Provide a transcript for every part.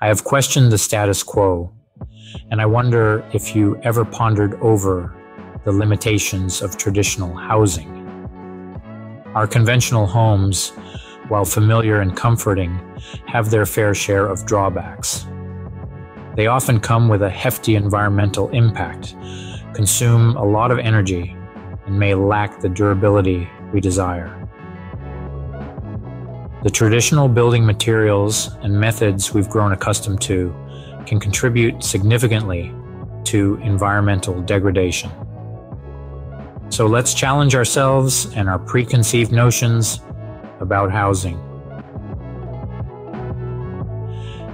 I have questioned the status quo, and I wonder if you ever pondered over the limitations of traditional housing. Our conventional homes, while familiar and comforting, have their fair share of drawbacks. They often come with a hefty environmental impact, consume a lot of energy, and may lack the durability we desire. The traditional building materials and methods we've grown accustomed to can contribute significantly to environmental degradation. So let's challenge ourselves and our preconceived notions about housing.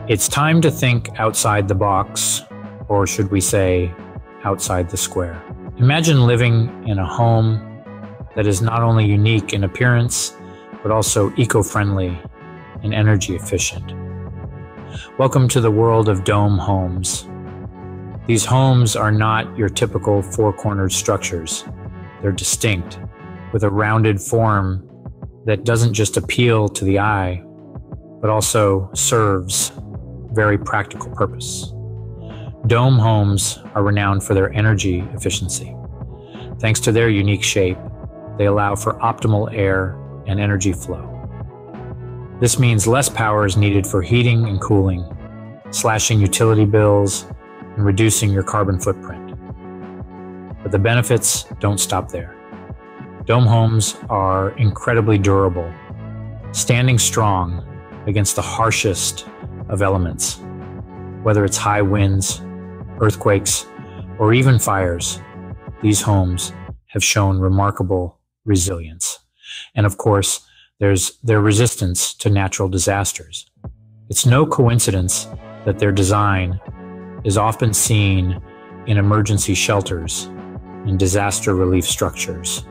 It's time to think outside the box, or should we say, outside the square. Imagine living in a home that is not only unique in appearance, but also eco friendly and energy efficient. Welcome to the world of dome homes. These homes are not your typical four cornered structures, they're distinct, with a rounded form that doesn't just appeal to the eye, but also serves very practical purpose. Dome homes are renowned for their energy efficiency. Thanks to their unique shape, they allow for optimal air and energy flow. This means less power is needed for heating and cooling, slashing utility bills, and reducing your carbon footprint. But the benefits don't stop there. Dome homes are incredibly durable, standing strong against the harshest of elements, whether it's high winds, earthquakes, or even fires. These homes have shown remarkable resilience. And of course, there's their resistance to natural disasters. It's no coincidence that their design is often seen in emergency shelters and disaster relief structures.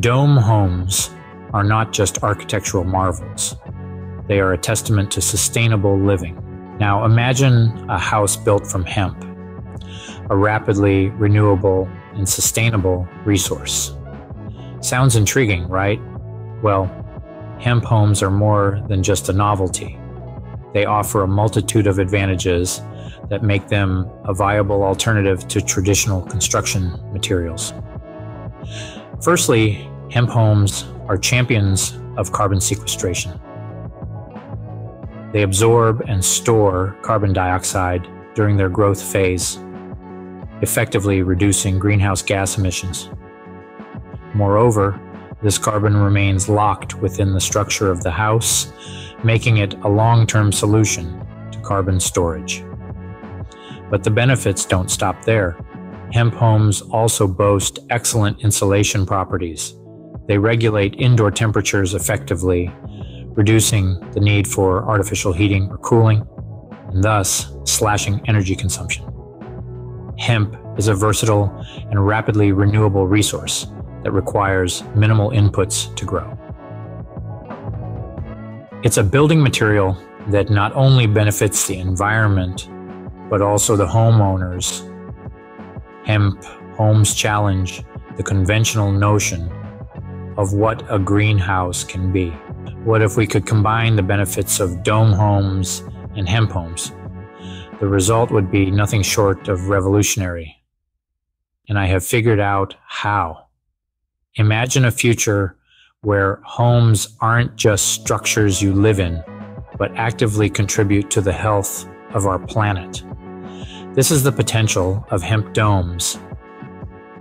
Dome homes are not just architectural marvels, they are a testament to sustainable living. Now imagine a house built from hemp, a rapidly renewable and sustainable resource. Sounds intriguing, right? Well, hemp homes are more than just a novelty. They offer a multitude of advantages that make them a viable alternative to traditional construction materials. Firstly, hemp homes are champions of carbon sequestration. They absorb and store carbon dioxide during their growth phase, effectively reducing greenhouse gas emissions. Moreover, this carbon remains locked within the structure of the house, making it a long term solution to carbon storage. But the benefits don't stop there. Hemp homes also boast excellent insulation properties. They regulate indoor temperatures effectively, reducing the need for artificial heating or cooling, and thus slashing energy consumption. Hemp is a versatile and rapidly renewable resource that requires minimal inputs to grow. It's a building material that not only benefits the environment, but also the homeowners. Hemp homes challenge the conventional notion of what a greenhouse can be. What if we could combine the benefits of dome homes and hemp homes? The result would be nothing short of revolutionary. And I have figured out how. Imagine a future where homes aren't just structures you live in, but actively contribute to the health of our planet. This is the potential of hemp domes.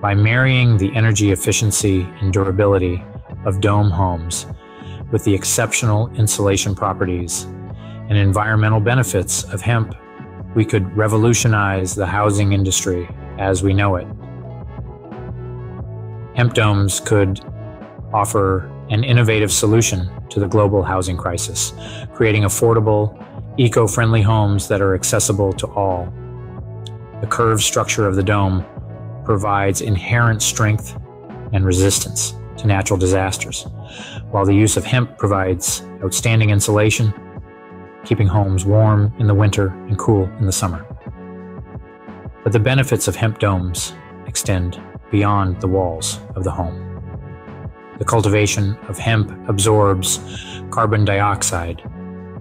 By marrying the energy efficiency and durability of dome homes with the exceptional insulation properties and environmental benefits of hemp, we could revolutionize the housing industry as we know it. Hemp domes could offer an innovative solution to the global housing crisis, creating affordable, eco friendly homes that are accessible to all. The curved structure of the dome provides inherent strength and resistance to natural disasters, while the use of hemp provides outstanding insulation, keeping homes warm in the winter and cool in the summer. But the benefits of hemp domes extend beyond the walls of the home. The cultivation of hemp absorbs carbon dioxide,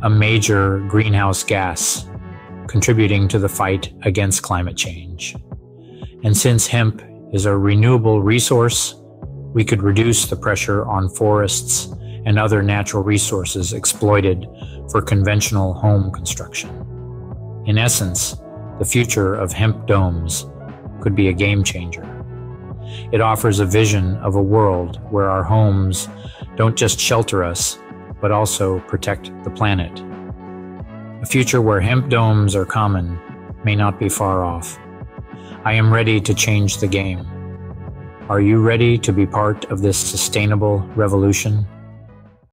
a major greenhouse gas contributing to the fight against climate change. And since hemp is a renewable resource, we could reduce the pressure on forests and other natural resources exploited for conventional home construction. In essence, the future of hemp domes could be a game changer. It offers a vision of a world where our homes don't just shelter us, but also protect the planet. A future where hemp domes are common may not be far off. I am ready to change the game. Are you ready to be part of this sustainable revolution?